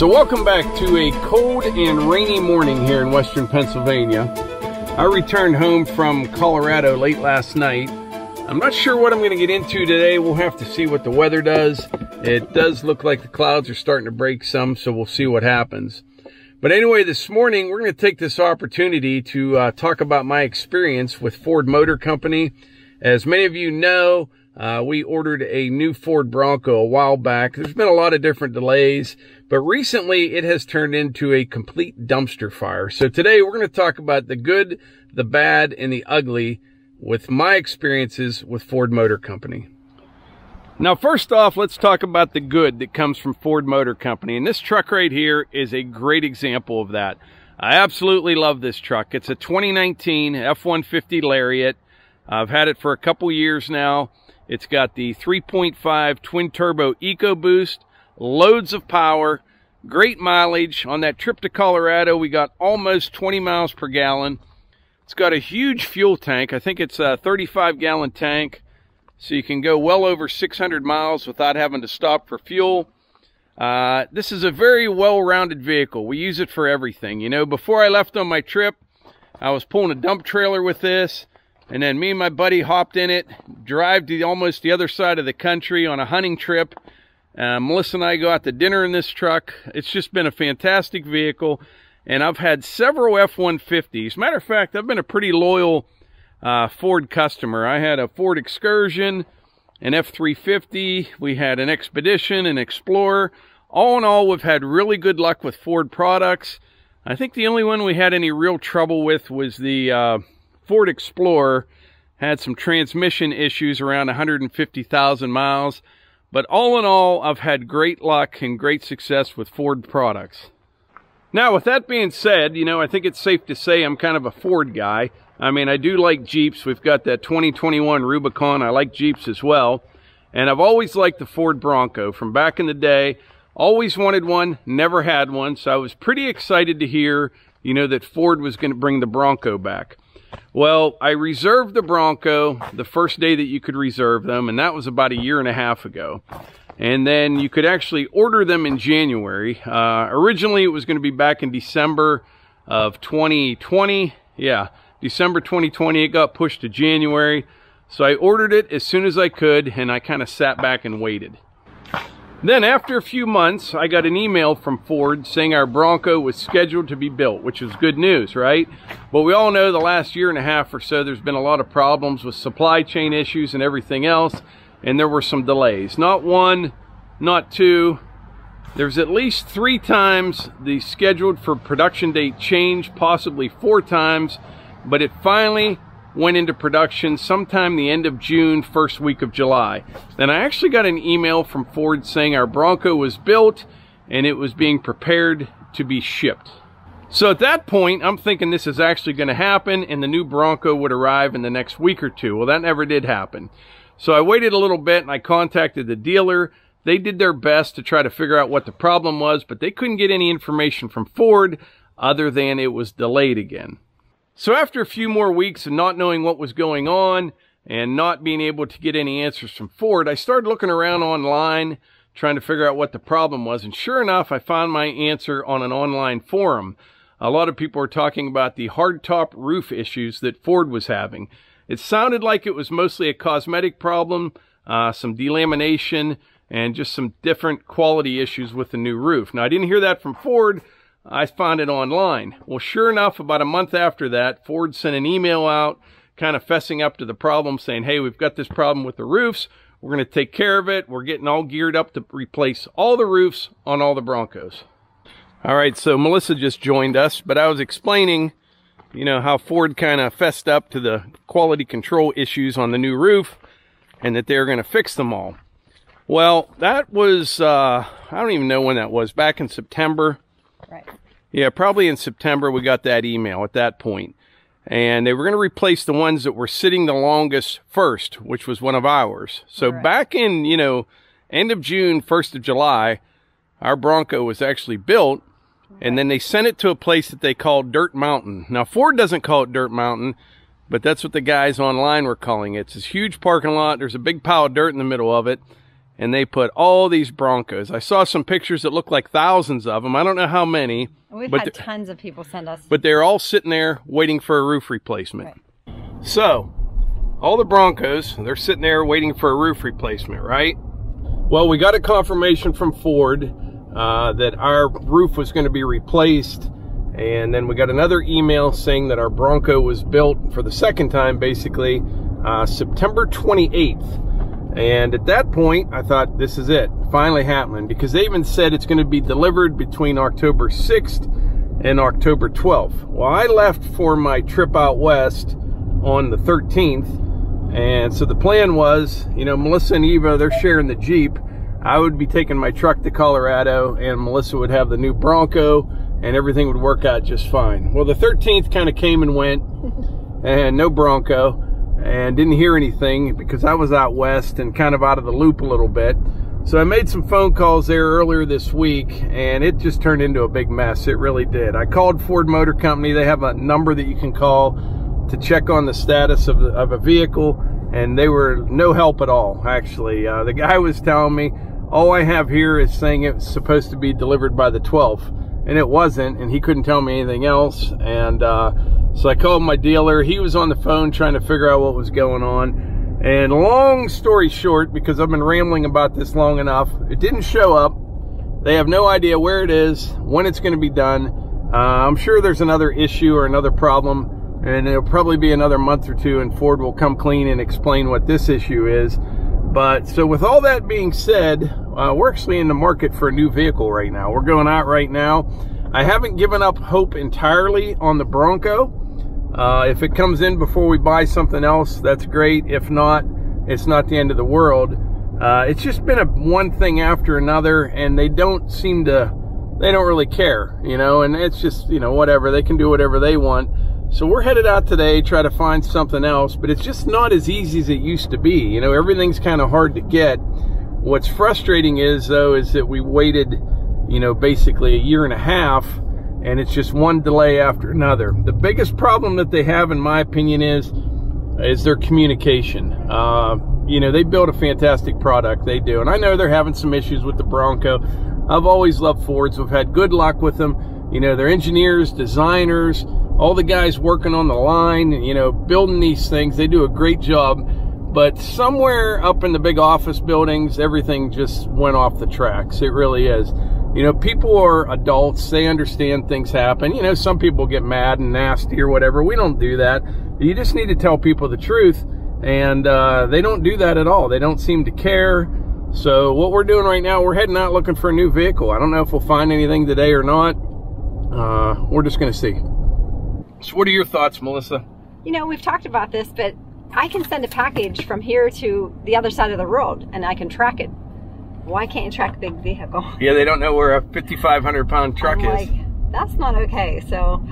So welcome back to a cold and rainy morning here in western Pennsylvania. I returned home from Colorado late last night. I'm not sure what I'm going to get into today. We'll have to see what the weather does. It does look like the clouds are starting to break some, so we'll see what happens. But anyway, this morning we're going to take this opportunity to uh, talk about my experience with Ford Motor Company. As many of you know, uh, we ordered a new Ford Bronco a while back. There's been a lot of different delays, but recently it has turned into a complete dumpster fire. So today we're going to talk about the good, the bad, and the ugly with my experiences with Ford Motor Company. Now, first off, let's talk about the good that comes from Ford Motor Company. And this truck right here is a great example of that. I absolutely love this truck. It's a 2019 F-150 Lariat. I've had it for a couple years now. It's got the 3.5 twin turbo EcoBoost, loads of power, great mileage. On that trip to Colorado, we got almost 20 miles per gallon. It's got a huge fuel tank. I think it's a 35 gallon tank. So you can go well over 600 miles without having to stop for fuel. Uh, this is a very well-rounded vehicle. We use it for everything. You know, before I left on my trip, I was pulling a dump trailer with this. And then me and my buddy hopped in it, drive to almost the other side of the country on a hunting trip. Uh, Melissa and I go out to dinner in this truck. It's just been a fantastic vehicle. And I've had several F-150s. Matter of fact, I've been a pretty loyal uh, Ford customer. I had a Ford Excursion, an F-350. We had an Expedition, an Explorer. All in all, we've had really good luck with Ford products. I think the only one we had any real trouble with was the... Uh, Ford Explorer had some transmission issues around 150,000 miles. But all in all, I've had great luck and great success with Ford products. Now, with that being said, you know, I think it's safe to say I'm kind of a Ford guy. I mean, I do like Jeeps. We've got that 2021 Rubicon. I like Jeeps as well. And I've always liked the Ford Bronco from back in the day. Always wanted one, never had one. So I was pretty excited to hear, you know, that Ford was going to bring the Bronco back. Well, I reserved the Bronco the first day that you could reserve them, and that was about a year and a half ago. And then you could actually order them in January. Uh, originally, it was going to be back in December of 2020. Yeah, December 2020. It got pushed to January. So I ordered it as soon as I could, and I kind of sat back and waited. Then after a few months, I got an email from Ford saying our Bronco was scheduled to be built, which was good news, right? But we all know the last year and a half or so, there's been a lot of problems with supply chain issues and everything else, and there were some delays. Not one, not two. There's at least three times the scheduled for production date changed, possibly four times, but it finally went into production sometime the end of June, first week of July. Then I actually got an email from Ford saying our Bronco was built and it was being prepared to be shipped. So at that point, I'm thinking this is actually going to happen and the new Bronco would arrive in the next week or two. Well, that never did happen. So I waited a little bit and I contacted the dealer. They did their best to try to figure out what the problem was, but they couldn't get any information from Ford other than it was delayed again. So after a few more weeks of not knowing what was going on and not being able to get any answers from Ford, I started looking around online trying to figure out what the problem was. And sure enough, I found my answer on an online forum. A lot of people were talking about the hardtop roof issues that Ford was having. It sounded like it was mostly a cosmetic problem, uh, some delamination, and just some different quality issues with the new roof. Now, I didn't hear that from Ford, I found it online. Well, sure enough, about a month after that, Ford sent an email out kind of fessing up to the problem saying, hey, we've got this problem with the roofs. We're going to take care of it. We're getting all geared up to replace all the roofs on all the Broncos. All right, so Melissa just joined us, but I was explaining, you know, how Ford kind of fessed up to the quality control issues on the new roof and that they're going to fix them all. Well, that was, uh, I don't even know when that was, back in September. Right. Yeah, probably in September we got that email at that point. And they were going to replace the ones that were sitting the longest first, which was one of ours. So right. back in, you know, end of June, 1st of July, our Bronco was actually built. And then they sent it to a place that they called Dirt Mountain. Now, Ford doesn't call it Dirt Mountain, but that's what the guys online were calling it. It's this huge parking lot. There's a big pile of dirt in the middle of it. And they put all these Broncos. I saw some pictures that look like thousands of them. I don't know how many. We've but had tons of people send us. but they're all sitting there waiting for a roof replacement. Right. So, all the Broncos, they're sitting there waiting for a roof replacement, right? Well, we got a confirmation from Ford uh, that our roof was going to be replaced. And then we got another email saying that our Bronco was built for the second time, basically, uh, September 28th. And at that point, I thought, this is it, finally happening, because they even said it's going to be delivered between October 6th and October 12th. Well, I left for my trip out west on the 13th, and so the plan was, you know, Melissa and Eva, they're sharing the Jeep. I would be taking my truck to Colorado, and Melissa would have the new Bronco, and everything would work out just fine. Well, the 13th kind of came and went, and no Bronco and didn't hear anything because I was out west and kind of out of the loop a little bit. So I made some phone calls there earlier this week and it just turned into a big mess. It really did. I called Ford Motor Company. They have a number that you can call to check on the status of, of a vehicle and they were no help at all, actually. Uh, the guy was telling me, all I have here is saying it's supposed to be delivered by the 12th and it wasn't and he couldn't tell me anything else and uh, so I called my dealer. He was on the phone trying to figure out what was going on. And long story short, because I've been rambling about this long enough, it didn't show up. They have no idea where it is, when it's going to be done. Uh, I'm sure there's another issue or another problem, and it'll probably be another month or two, and Ford will come clean and explain what this issue is. But so with all that being said, uh, we're actually in the market for a new vehicle right now. We're going out right now. I haven't given up hope entirely on the Bronco. Uh, if it comes in before we buy something else, that's great. If not, it's not the end of the world. Uh, it's just been a one thing after another, and they don't seem to, they don't really care, you know, and it's just, you know, whatever. They can do whatever they want. So we're headed out today, try to find something else, but it's just not as easy as it used to be. You know, everything's kind of hard to get. What's frustrating is, though, is that we waited, you know, basically a year and a half and it's just one delay after another. The biggest problem that they have, in my opinion, is is their communication. Uh, you know, they build a fantastic product, they do, and I know they're having some issues with the Bronco. I've always loved Fords. We've had good luck with them. You know, their engineers, designers, all the guys working on the line, you know, building these things, they do a great job. But somewhere up in the big office buildings, everything just went off the tracks. It really is. You know, people are adults. They understand things happen. You know, some people get mad and nasty or whatever. We don't do that. You just need to tell people the truth. And uh, they don't do that at all. They don't seem to care. So what we're doing right now, we're heading out looking for a new vehicle. I don't know if we'll find anything today or not. Uh, we're just going to see. So what are your thoughts, Melissa? You know, we've talked about this, but I can send a package from here to the other side of the road and I can track it. Why can't you track a big vehicle? Yeah, they don't know where a 5,500 pound truck I'm is. like, that's not okay. So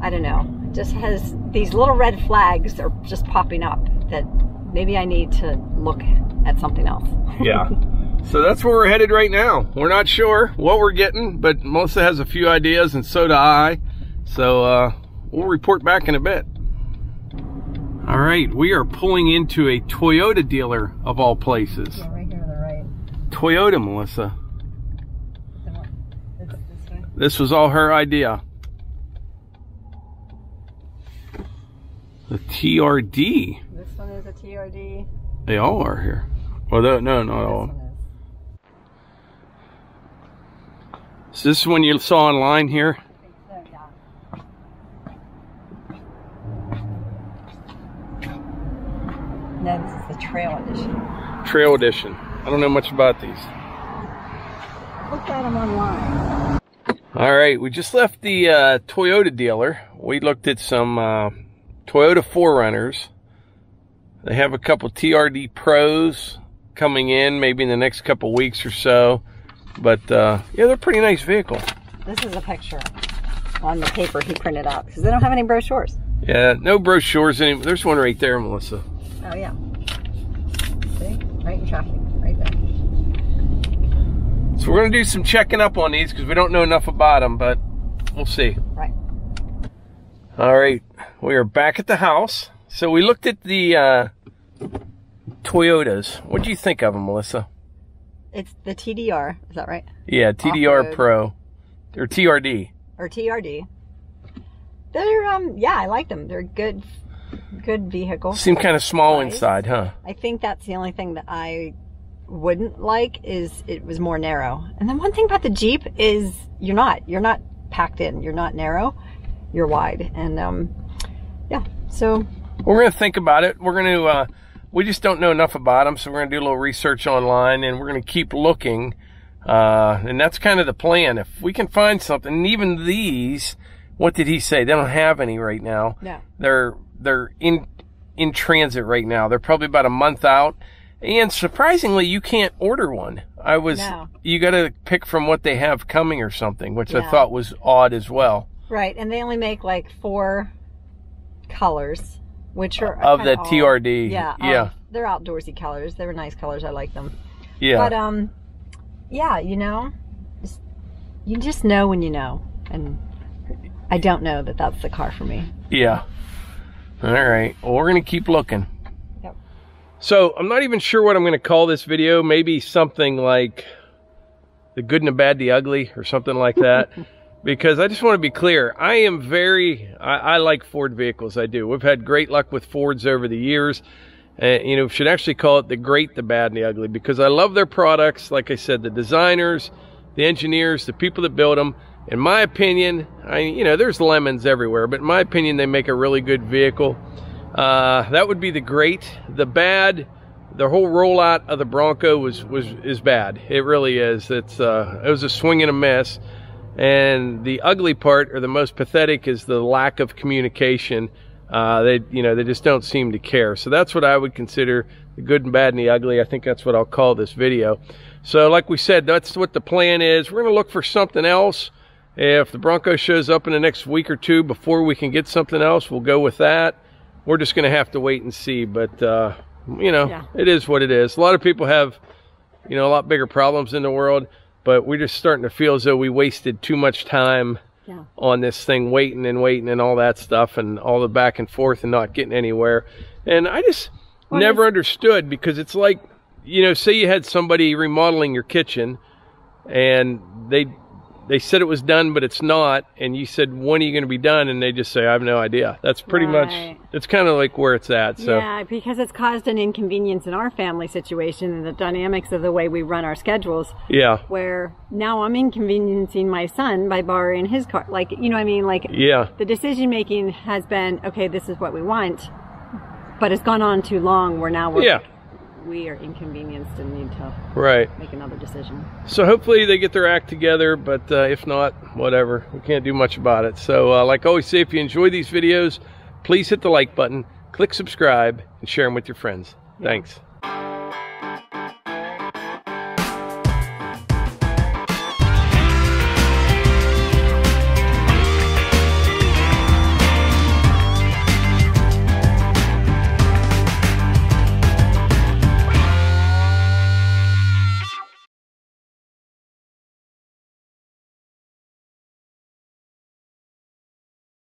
I don't know. It just has these little red flags are just popping up that maybe I need to look at something else. yeah. So that's where we're headed right now. We're not sure what we're getting, but Melissa has a few ideas and so do I. So uh, we'll report back in a bit. All right, we are pulling into a Toyota dealer of all places. Yeah, right here to the right. Toyota, Melissa. This. This was all her idea. The TRD. This one is a TRD. They all are here. Well, no, no, not This all. is. This one you saw online here? I so, yeah. No, this is the trail edition. Trail Edition. I don't know much about these. Looked at them online. All right, we just left the uh, Toyota dealer. We looked at some uh, Toyota 4Runners. They have a couple TRD Pros coming in maybe in the next couple weeks or so. But uh, yeah, they're a pretty nice vehicle. This is a picture on the paper he printed out because they don't have any brochures. Yeah, no brochures anymore. There's one right there, Melissa. Oh yeah. See, right in traffic. So we're going to do some checking up on these because we don't know enough about them, but we'll see. Right. All right, we are back at the house. So we looked at the uh, Toyotas. What do you think of them, Melissa? It's the TDR. Is that right? Yeah, TDR Pro or TRD. Or TRD. They're um yeah, I like them. They're good good vehicle. Seem kind of small Nice. inside, huh? I think that's the only thing that I wouldn't like is it was more narrow. And then one thing about the Jeep is you're not you're not packed in. You're not narrow. You're wide. And um yeah. So We're going to think about it. We're going to, uh, we just don't know enough about them, so we're to do a little research online and we're going to keep looking. Uh, and that's kind of the plan. If we can find something, and even these, what did he say? They don't have any right now. no. They're, they're in, in transit right now. They're probably about a month out. And surprisingly, you can't order one. I was, No. you got to pick from what they have coming or something, which I thought was odd as well. Right. And they only make like four colors, which are Of the all- TRD. Yeah. Yeah. they're outdoorsy colors. They were nice colors. I like them. Yeah. But um, yeah, you know, just, you just know when you know, and I don't know that that's the car for me. Yeah. All right. Well, we're going to keep looking. So I'm not even sure what I'm going to call this video. Maybe something like the good and the bad, the ugly, or something like that. because I just want to be clear. I am very, I, I like Ford vehicles. I do. We've had great luck with Fords over the years. Uh, you know, should actually call it the great, the bad, and the ugly because I love their products. Like I said, the designers, the engineers, the people that build them. In my opinion, I you know, there's lemons everywhere, but in my opinion, they make a really good vehicle. Uh, that would be the great. The bad, the whole rollout of the Bronco was was is bad. It really is. It's uh, it was a swing and a miss. And the ugly part, or the most pathetic, is the lack of communication. Uh, they, you know, they just don't seem to care. So that's what I would consider the good and bad and the ugly. I think that's what I'll call this video. So, like we said, that's what the plan is. We're going to look for something else. If the Bronco shows up in the next week or two before we can get something else, we'll go with that. We're just going to have to wait and see. But, uh, you know, Yeah. it is what it is. A lot of people have, you know, a lot bigger problems in the world, but we're just starting to feel as though we wasted too much time Yeah. on this thing, waiting and waiting and all that stuff, and all the back and forth and not getting anywhere. And I just Well, never understood because it's like, you know, say you had somebody remodeling your kitchen, and they they said it was done, but it's not, and you said when are you going to be done, and they just say I have no idea. That's pretty Right. much. It's kind of like where it's at. So Yeah, because it's caused an inconvenience in our family situation and the dynamics of the way we run our schedules. yeah, Where now I'm inconveniencing my son by borrowing his car. Like, you know what I mean? Like, yeah, the decision making has been okay this is what we want but it's gone on too long where now we're yeah, we are inconvenienced and need to right. make another decision So hopefully they get their act together, but uh, if not, whatever. We can't do much about it. So, uh, like I always say, if you enjoy these videos, please hit the like button, click subscribe, and share them with your friends. Thanks.